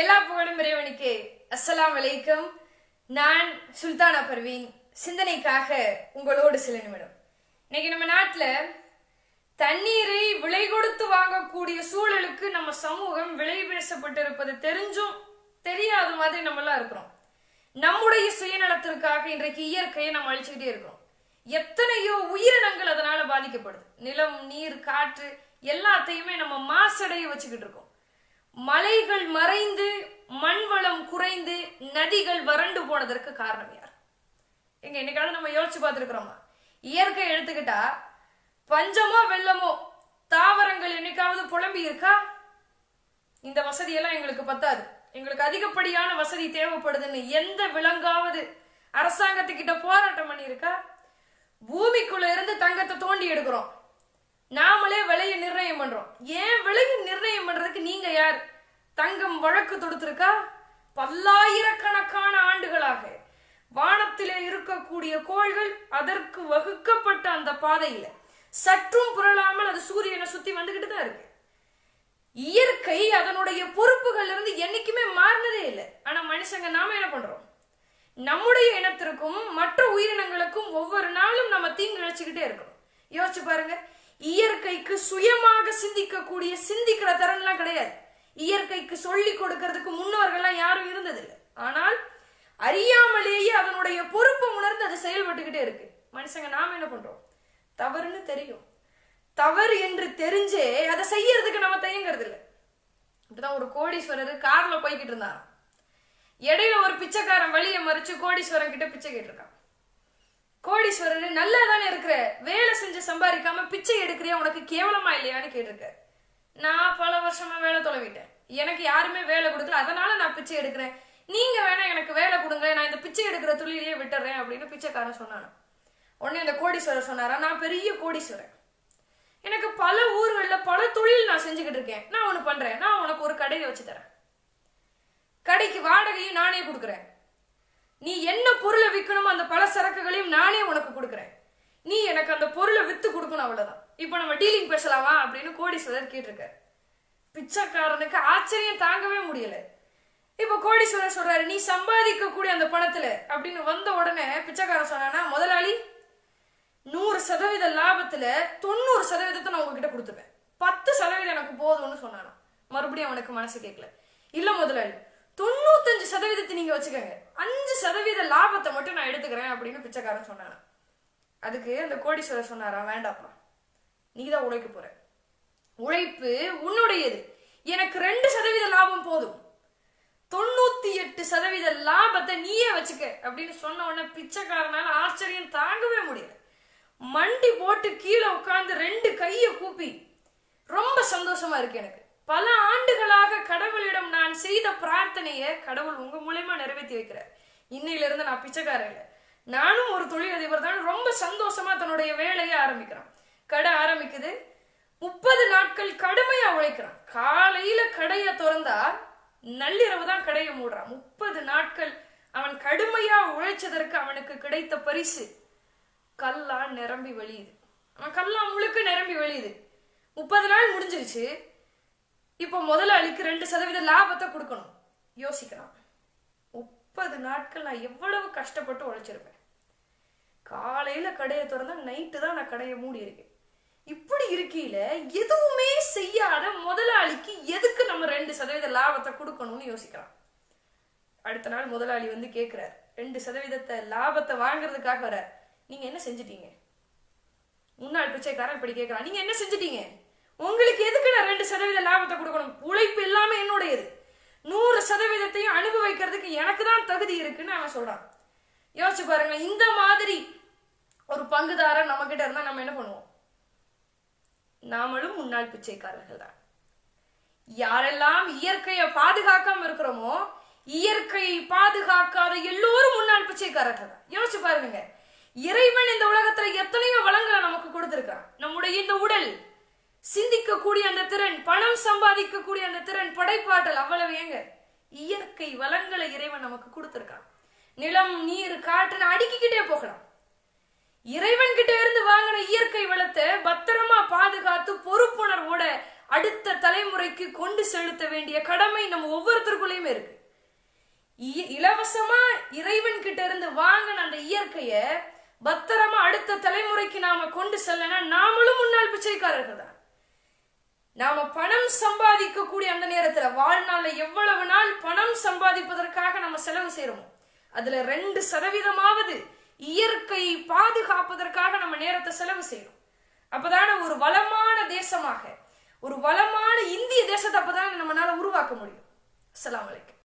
எல்லா புகழும் இறைவனுக்கு. அஸ்லாம் வலைக்கும் நான் சுல்தானா பர்வீன். சிந்தனைக்காக உங்களோடு சில நிமிடம். இன்னைக்கு நம்ம நாட்டில் தண்ணீரை விலை கொடுத்து வாங்கக்கூடிய சூழலுக்கு நம்ம சமூகம் விலை பேசப்பட்டிருப்பது தெரிஞ்சும் தெரியாத மாதிரி நம்ம எல்லாம் இருக்கிறோம். நம்முடைய சுயநலத்திற்காக இன்றைக்கு இயற்கையை நம்ம அழிச்சுக்கிட்டே இருக்கிறோம். எத்தனையோ உயிரினங்கள் அதனால பாதிக்கப்படுது. நிலம் நீர் காற்று எல்லாத்தையுமே நம்ம மாசடைய வச்சுக்கிட்டு இருக்கோம். மலைகள் மறைந்து மண் வளம் குறைந்து நதிகள் வறண்டு போனதற்கு காரணம் யார்? எங்க என்னைக்காவது நம்ம யோசிச்சு பார்த்துருக்கிறோமா? இயற்கை எடுத்துக்கிட்டா பஞ்சமோ வெள்ளமோ தாவரங்கள் என்னைக்காவது புலம்பி இருக்கா? இந்த வசதியெல்லாம் எங்களுக்கு பத்தாது. எங்களுக்கு அதிகப்படியான வசதி தேவைப்படுதுன்னு எந்த விலங்காவது அரசாங்கத்துக்கிட்ட போராட்டம் பண்ணியிருக்கா? பூமிக்குள்ள இருந்து தங்கத்தை தோண்டி எடுக்கிறோம். நாமளே விலையை நிர்ணயம் பண்றோம். ஏன் விலையை நிர்ணயம் பண்றதுக்கு நீங்க யார்? தங்கம் வழக்கு தொடுத்திருக்கா? பல்லாயிரக்கணக்கான ஆண்டுகளாக வானத்திலே இருக்கக்கூடிய கோள்கள் அதற்கு வகுக்கப்பட்ட அந்த பாதையில சற்றும் புரளாமல் அது சூரியனை சுத்தி வந்துகிட்டு தான் இருக்கு. இயற்கை அதனுடைய பொறுப்புகள் இருந்து என்னைக்குமே மாறினதே இல்லை. ஆனா மனுஷங்க நாம என்ன பண்றோம்? நம்முடைய இனத்திற்கும் மற்ற உயிரினங்களுக்கும் ஒவ்வொரு நாளும் நம்ம தீங்கு இழைச்சுக்கிட்டே இருக்கோம் யோசிச்சு பாருங்க. இயற்கைக்கு சுயமாக சிந்திக்கக்கூடிய சிந்திக்கிற திறன்லாம் கிடையாது. இயற்கைக்கு சொல்லி கொடுக்கறதுக்கு முன்னோர்கள்லாம் யாரும் இருந்ததில்லை. ஆனால் அறியாமலேயே அதனுடைய பொறுப்பை உணர்ந்து அது செயல்பட்டுக்கிட்டே இருக்கு. மனுஷங்க நாம என்ன பண்றோம்? தவறுன்னு தெரியும். தவறு என்று தெரிஞ்சே அதை செய்யறதுக்கு நம்ம தயங்குறது இல்லை இப்படிதான் ஒரு கோடீஸ்வரர் கார்ல போய்கிட்டு இருந்தாராம். இடையில ஒரு பிச்சைக்காரன் வழியை மறிச்சு கோடீஸ்வரன் கிட்ட பிச்சை கேட்டிருக்கான். கோடீஸ்வரர் நல்லா தானே இருக்கிற வேலை செஞ்சு சம்பாதிக்காம பிச்சை எடுக்கிறியா? உனக்கு கேவலமா இல்லையான்னு கேட்டிருக்க நான் பல வருஷமா வேலை தொலைவிட்டேன். எனக்கு யாருமே வேலை கொடுக்கல. அதனால நான் பிச்சை எடுக்கிறேன். நீங்க வேணா எனக்கு வேலை கொடுங்க நான் இந்த பிச்சை எடுக்கிற தொழிலையே விட்டுறேன் அப்படின்னு பிச்சைக்காரன் சொன்னான் உடனே அந்த கோடீஸ்வரர் சொன்னாரா நான் பெரிய கோடீஸ்வரன். எனக்கு பல ஊர்களில் பல தொழில் நான் செஞ்சுக்கிட்டு இருக்கேன். நான் ஒன்று பண்றேன். நான் உனக்கு ஒரு கடையை வச்சு தரேன். கடைக்கு வாடகையும் நானே கொடுக்குறேன். நீ என்ன பொருளை விற்கணுமோ அந்த பல சரக்குகளையும் நானே உனக்கு கொடுக்குறேன். நீ எனக்கு அந்த பொருளை வித்து கொடுக்கணும் அவ்வளவுதான். இப்போ நம்ம டீலிங் பேசலாமா அப்படின்னு கோடீஸ்வரர் கேட்டிருக்காரு. பிச்சைக்காரனுக்கு ஆச்சரியம் தாங்கவே முடியல. இப்போ கோடீஸ்வரர் சொல்றாரு நீ சம்பாதிக்கக்கூடிய அந்த பணத்துல அப்படின்னு வந்த உடனே பிச்சைக்காரன் சொன்னானா முதலாளி நூறு சதவீத லாபத்துல தொண்ணூறு சதவீதத்தை நான் உங்ககிட்ட கொடுத்துருவேன் பத்து சதவீதம் எனக்கு போதும்னு சொன்னானா. மறுபடியும் அவனுக்கு மனசு கேட்கல. இல்ல முதலாளி தொண்ணூத்தஞ்சு சதவீதத்தை நீங்க வச்சுக்கோங்க. அஞ்சு சதவீத லாபத்தை மட்டும் நான் எடுத்துக்கிறேன் அப்படின்னு பிச்சைக்காரன் சொன்னானா. அதுக்கு அந்த கோடீஸ்வரர் சொன்னாரா வேண்டாப்பா நீதான் உழைக்க போற. உழைப்பு உன்னுடையது. எனக்கு ரெண்டு சதவீத லாபம் போதும். தொண்ணூத்தி எட்டு சதவீத லாபத்தை நீயே வச்சுக்க. அப்படின்னு சொன்ன உடனே பிச்சைக்காரனால ஆச்சரியம் தாங்கவே முடியல. மண்டி போட்டு கீழே உட்காந்து ரெண்டு கைய கூப்பி ரொம்ப சந்தோஷமா இருக்கு எனக்கு. பல ஆண்டுகளாக கடவுளிடம் நான் செய்த பிரார்த்தனையை கடவுள் உங்க மூலயமா நிறைவேற்றி வைக்கிறார். இன்னையிலிருந்து நான் பிச்சைக்காரன் இல்லை. நானும் ஒரு தொழிலதிபர் தான். ரொம்ப சந்தோஷமா தன்னுடைய வேலையை ஆரம்பிக்கிறான். கடை ஆரம்பிக்குது. முப்பது நாட்கள் கடுமையா உழைக்கிறான். காலையில கடையை திறந்தா நள்ளிரவு தான் கடையை மூடுறான். முப்பது நாட்கள் அவன் கடுமையா உழைச்சதற்கு அவனுக்கு கிடைத்த பரிசு. கல்லா நிரம்பி வழியுது அவன் கல்லா முழுக்க நிரம்பி வழியுது முப்பது நாள் முடிஞ்சிருச்சு. இப்போ முதலாளிக்கு ரெண்டு சதவீத லாபத்தை கொடுக்கணும். யோசிக்கிறான் முப்பது நாட்கள் நான் எவ்வளவு கஷ்டப்பட்டு உழைச்சிருப்பேன். காலையில கடையை திறந்தா நைட்டு தான் நான் கடையை மூடி இருக்கேன். இப்படி இருக்கையில எதுவுமே செய்யாத முதலாளிக்கு எதுக்கு நம்ம ரெண்டு சதவீத லாபத்தை கொடுக்கணும்னு யோசிக்கிறான் அடுத்த நாள் முதலாளி வந்து கேக்குறார் ரெண்டு சதவீதத்தை லாபத்தை வாங்குறதுக்காக வர நீங்க என்ன செஞ்சிட்டீங்க? முன்னாள் பிச்சைக்காரன் இப்படி கேட்கறான் நீங்க என்ன செஞ்சிட்டீங்க? உங்களுக்கு எதுக்கு நான் ரெண்டு சதவீத லாபத்தை கொடுக்கணும்? உழைப்பு எல்லாமே என்னுடையது. நூறு சதவீதத்தையும் அனுபவிக்கிறதுக்கு எனக்கு தான் தகுதி இருக்குன்னு அவன் சொல்றான். யோசிச்சு பாருங்க இந்த மாதிரி ஒரு பங்குதாரர் நம்ம கிட்ட இருந்தா நம்ம என்ன பண்ணுவோம்? நாமளும் முன்னாள் பிச்சைக்காரர்கள் தான். யாரெல்லாம் இயற்கையை பாதுகாக்காம இருக்கிறோமோ இயற்கையை பாதுகாக்காத எல்லோரும் முன்னாள் பிச்சைக்காரர்கள் தான். யோசிச்சு பாருங்க. இறைவன் இந்த உலகத்துல எத்தனையோ வளங்களை நமக்கு கொடுத்திருக்கான் நம்முடைய இந்த உடல் சிந்திக்கக்கூடிய அந்த திறன் பணம் சம்பாதிக்கக்கூடிய அந்த திறன் படைப்பாற்றல் அவ்வளவு ஏங்க? இயற்கை வளங்களை இறைவன் நமக்கு கொடுத்திருக்கான். நிலம் நீர் காற்றுன்னு அடுக்கிக்கிட்டே போகலாம். இறைவன் கிட்ட இருந்து வாங்கின இயற்கை வளத்தை பத்திரமா பாதுகாத்து பொறுப்புணர்வோட அடுத்த தலைமுறைக்கு கொண்டு செலுத்த வேண்டிய கடமை நம்ம ஒவ்வொருத்தருக்குள்ளயுமே இருக்கு. இ- இலவசமா இறைவன் கிட்ட இருந்து வாங்கின அந்த இயற்கைய பத்திரமா அடுத்த தலைமுறைக்கு நாம கொண்டு செல்லனா நாமளும் முன்னாள் பிச்சைக்காரர்கள் தான். நாம பணம் சம்பாதிக்கக்கூடிய அந்த நேரத்துல வாழ்நாள்ல எவ்வளவு நாள் பணம் சம்பாதிப்பதற்காக நம்ம செலவு செய்யறோமோ அதுல ரெண்டு சதவீதமாவது இயற்கை பாதுகாப்பதற்காக நம்ம நேரத்தை செலவு செய்யறோம் அப்பதான ஒரு வளமான தேசமாக ஒரு வளமான இந்திய தேசத்தை அப்பதானே நம்மளால உருவாக்க முடியும். அஸ்ஸலாமு வலைக்கம்